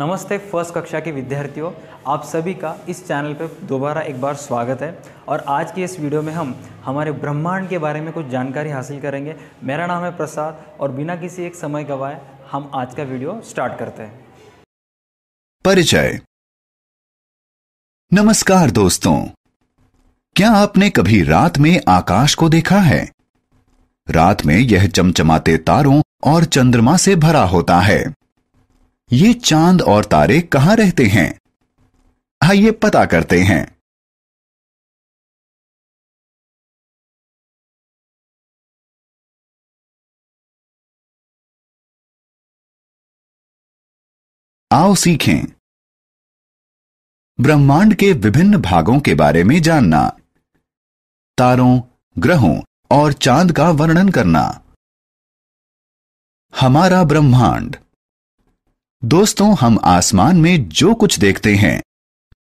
नमस्ते फ़र्स्ट कक्षा के विद्यार्थियों, आप सभी का इस चैनल पर दोबारा एक बार स्वागत है। और आज की इस वीडियो में हम हमारे ब्रह्मांड के बारे में कुछ जानकारी हासिल करेंगे। मेरा नाम है प्रसाद और बिना किसी एक समय गवाए हम आज का वीडियो स्टार्ट करते हैं। परिचय। नमस्कार दोस्तों। क्या आपने कभी रात में आकाश को देखा है? रात में यह चमचमाते तारों और चंद्रमा से भरा होता है। ये चाँद और तारे कहाँ रहते हैं? आइए पता करते हैं। आओ सीखें। ब्रह्मांड के विभिन्न भागों के बारे में जानना। तारों, ग्रहों और चाँद का वर्णन करना। हमारा ब्रह्मांड। दोस्तों, हम आसमान में जो कुछ देखते हैं,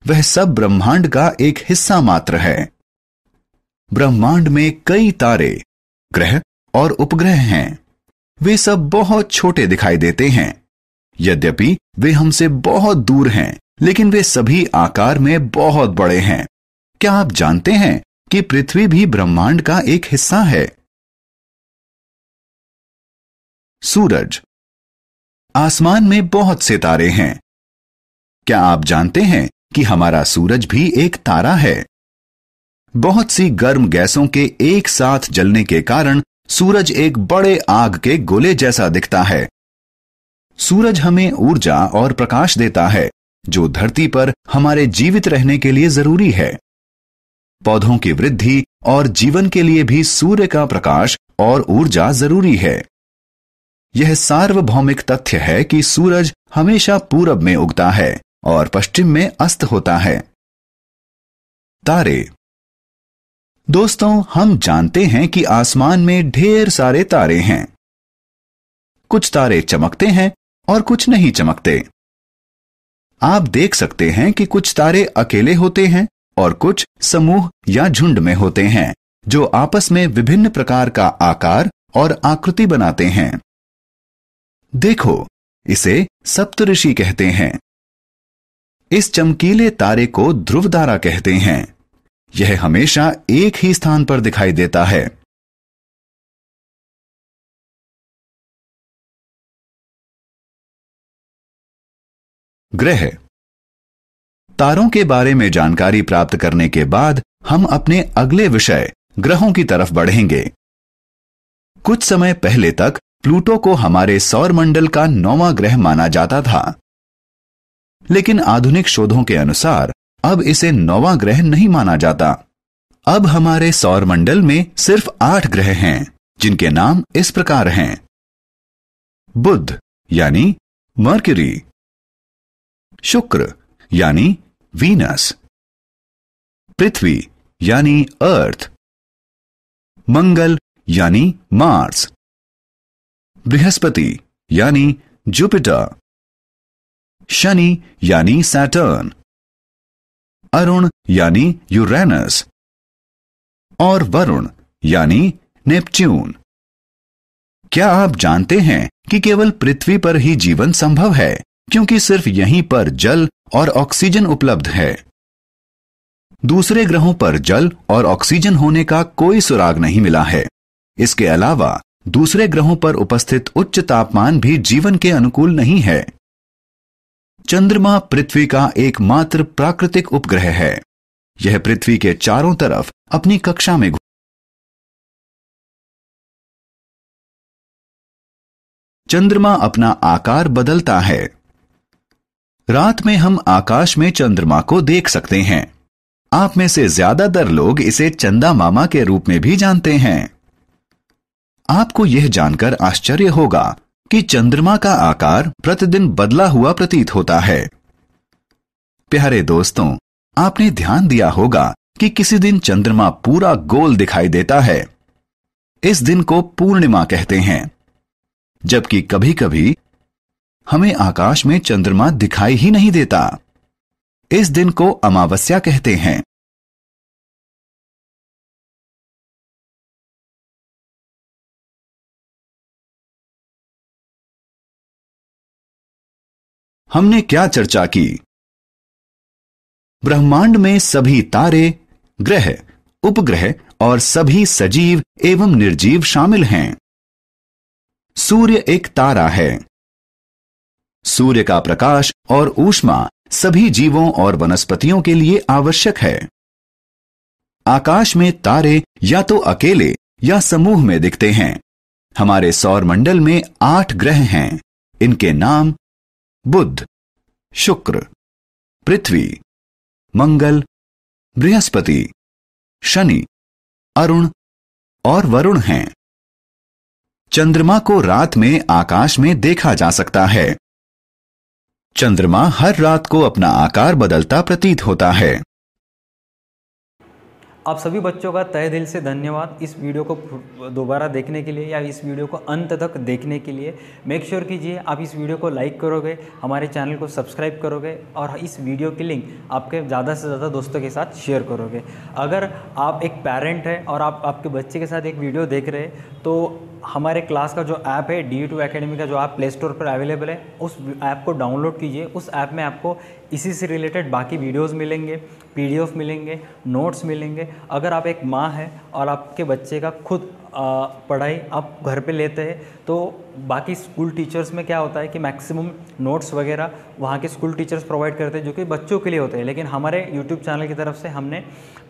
वह सब ब्रह्मांड का एक हिस्सा मात्र है। ब्रह्मांड में कई तारे, ग्रह और उपग्रह हैं। वे सब बहुत छोटे दिखाई देते हैं। यद्यपि, वे हमसे बहुत दूर हैं, लेकिन वे सभी आकार में बहुत बड़े हैं। क्या आप जानते हैं कि पृथ्वी भी ब्रह्मांड का एक हिस्सा है? सूरज आसमान में बहुत से तारे हैं। क्या आप जानते हैं कि हमारा सूरज भी एक तारा है? बहुत सी गर्म गैसों के एक साथ जलने के कारण सूरज एक बड़े आग के गोले जैसा दिखता है। सूरज हमें ऊर्जा और प्रकाश देता है, जो धरती पर हमारे जीवित रहने के लिए ज़रूरी है। पौधों की वृद्धि और जीवन के लिए भी सूर्य का प्रकाश और ऊर्जा ज़रूरी है। यह सार्वभौमिक तथ्य है कि सूरज हमेशा पूरब में उगता है और पश्चिम में अस्त होता है। तारे। दोस्तों, हम जानते हैं कि आसमान में ढेर सारे तारे हैं। कुछ तारे चमकते हैं और कुछ नहीं चमकते। आप देख सकते हैं कि कुछ तारे अकेले होते हैं और कुछ समूह या झुंड में होते हैं, जो आपस में विभिन्न प्रकार का आकार और आकृति बनाते हैं। देखो, इसे सप्तऋषि कहते हैं। इस चमकीले तारे को ध्रुव ध्रुवदारा कहते हैं। यह हमेशा एक ही स्थान पर दिखाई देता है। ग्रह। तारों के बारे में जानकारी प्राप्त करने के बाद हम अपने अगले विषय, ग्रहों की तरफ़ बढ़ेंगे। कुछ समय पहले तक प्लूटो को हमारे सौर मंडल का नौवां ग्रह माना जाता था। लेकिन आधुनिक शोधों के अनुसार, अब इसे नौवां ग्रह नहीं माना जाता। अब हमारे सौर मंडल में सिर्फ़ आठ ग्रह हैं, जिनके नाम इस प्रकार हैं। बुध, यानी मर्क्यूरी। शुक्र, यानी वीनस। पृथ्वी, यानी अर्थ। मंगल, यानी मार्स। बृहस्पति, यानी जुपिटर। शनि, यानी सैटर्न। अरुण, यानी यूरेनस। और वरुण, यानी नेपच्यून। क्या आप जानते हैं कि केवल पृथ्वी पर ही जीवन संभव है, क्योंकि सिर्फ़ यहीं पर जल और ऑक्सीजन उपलब्ध है? दूसरे ग्रहों पर जल और ऑक्सीजन होने का कोई सुराग नहीं मिला है। इसके अलावा दूसरे ग्रहों पर उपस्थित उच्च तापमान भी जीवन के अनुकूल नहीं है। चंद्रमा पृथ्वी का एकमात्र प्राकृतिक उपग्रह है। यह पृथ्वी के चारों तरफ़ अपनी कक्षा में चंद्रमा अपना आकार बदलता है। रात में हम आकाश में चंद्रमा को देख सकते हैं। आप में से ज़्यादातर लोग इसे चंदा मामा के रूप में भी जानते हैं। आपको यह जानकर आश्चर्य होगा कि चंद्रमा का आकार प्रतिदिन बदला हुआ प्रतीत होता है। प्यारे दोस्तों, आपने ध्यान दिया होगा कि किसी दिन चंद्रमा पूरा गोल दिखाई देता है। इस दिन को पूर्णिमा कहते हैं, जबकि कभी कभी हमें आकाश में चंद्रमा दिखाई ही नहीं देता। इस दिन को अमावस्या कहते हैं। हमने क्या चर्चा की? ब्रह्मांड में सभी तारे, ग्रह, उपग्रह और सभी सजीव एवं निर्जीव शामिल हैं। सूर्य एक तारा है। सूर्य का प्रकाश और ऊष्मा सभी जीवों और वनस्पतियों के लिए आवश्यक है। आकाश में तारे या तो अकेले या समूह में दिखते हैं। हमारे सौर मंडल में आठ ग्रह हैं। इनके नाम बुध, शुक्र, पृथ्वी, मंगल, बृहस्पति, शनि, अरुण और वरुण हैं। चंद्रमा को रात में आकाश में देखा जा सकता है। चंद्रमा हर रात को अपना आकार बदलता प्रतीत होता है। आप सभी बच्चों का तय दिल से धन्यवाद इस वीडियो को दोबारा देखने के लिए या इस वीडियो को अंत तक देखने के लिए। मेक श्योर कीजिए आप इस वीडियो को लाइक करोगे, हमारे चैनल को सब्सक्राइब करोगे और इस वीडियो की लिंक आपके ज़्यादा से ज़्यादा दोस्तों के साथ शेयर करोगे। अगर आप एक पेरेंट हैं और आप, आपके बच्चे के साथ एक वीडियो देख रहे हैं तो हमारे क्लास का जो ऐप है डी टू अकेडमी का जो ऐप प्ले स्टोर पर अवेलेबल है, उस ऐप को डाउनलोड कीजिए। उस ऐप में आपको इसी से रिलेटेड बाकी वीडियोस मिलेंगे पीडीएफ मिलेंगे नोट्स मिलेंगे। अगर आप एक माँ हैं और आपके बच्चे का खुद पढ़ाई आप घर पे लेते हैं तो बाकी स्कूल टीचर्स में क्या होता है कि मैक्सिमम नोट्स वगैरह वहाँ के स्कूल टीचर्स प्रोवाइड करते हैं जो कि बच्चों के लिए होते हैं। लेकिन हमारे यूट्यूब चैनल की तरफ़ से हमने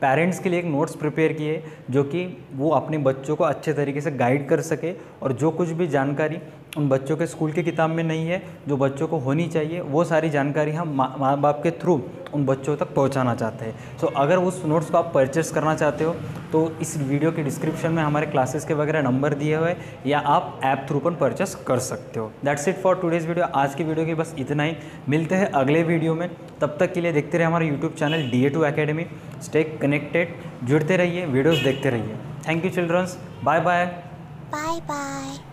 पेरेंट्स के लिए एक नोट्स प्रिपेयर किए जो कि वो अपने बच्चों को अच्छे तरीके से गाइड कर सके और जो कुछ भी जानकारी उन बच्चों के स्कूल की किताब में नहीं है जो बच्चों को होनी चाहिए वो सारी जानकारी हम माँ बाप के थ्रू उन बच्चों तक पहुँचाना चाहते हैं। सो so, अगर उस नोट्स को आप परचेस करना चाहते हो तो इस वीडियो के डिस्क्रिप्शन में हमारे क्लासेस के वगैरह नंबर दिए हुए या आप ऐप थ्रू पर परचेस कर सकते हो। That's it for today's video आज की वीडियो की बस इतना ही। मिलते हैं अगले वीडियो में। तब तक के लिए देखते रहे हमारे YouTube channel D A two academy stay connected जुड़ते रहिए वीडियोज़ देखते रहिए। Thank you childrens bye bye bye bye